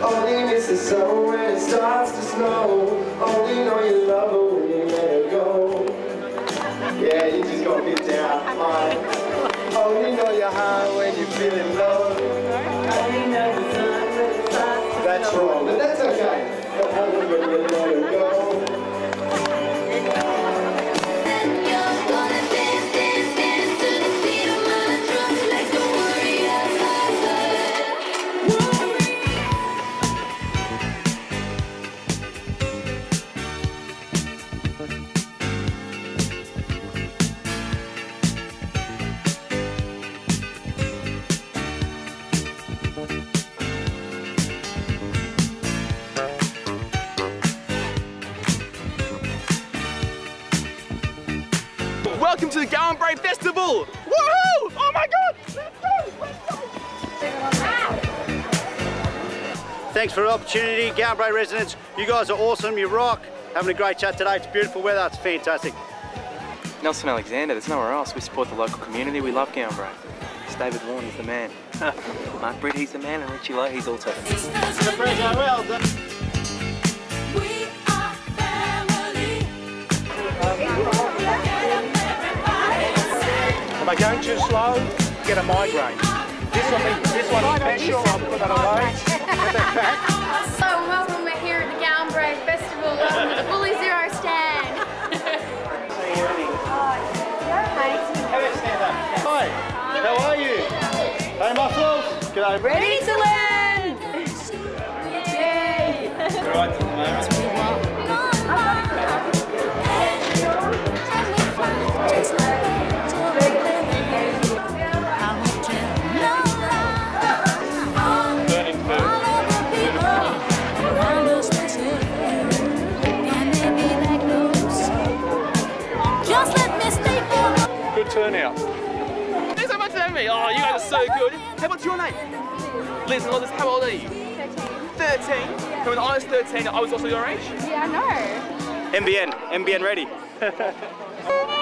Only miss the sun when it starts to snow. Only know you love her when you let her go. Yeah, you just got me down. Fine. Only know you're high when you're feeling low. That's wrong, but that's okay. But love when you let her go. Welcome to the Gowanbrae Festival! Woohoo! Oh my god! Let's go! Let's go! Thanks for the opportunity, Gowanbrae residents. You guys are awesome, you rock. Having a great chat today. It's beautiful weather, it's fantastic. Nelson Alexander, there's nowhere else. We support the local community, we love Gowanbrae. It's David Warren, he's the man. Mark Britt, he's the man, and Richie Lowe, he's also the man. We are family. Am I going too slow? Get a migraine. This one, this one special. I'll put that away. Put that back. So welcome, Festival with the Bully Zero stand. Hi, how are you? Hey muscles, g'day. Ready turnout. Thanks so much for having me. Oh, you guys are so good. Hey, what's your name? Liz and Liz, how old are you? 13. 13? So when I was 13, I was also your age? Yeah, I know. MBN, MBN ready.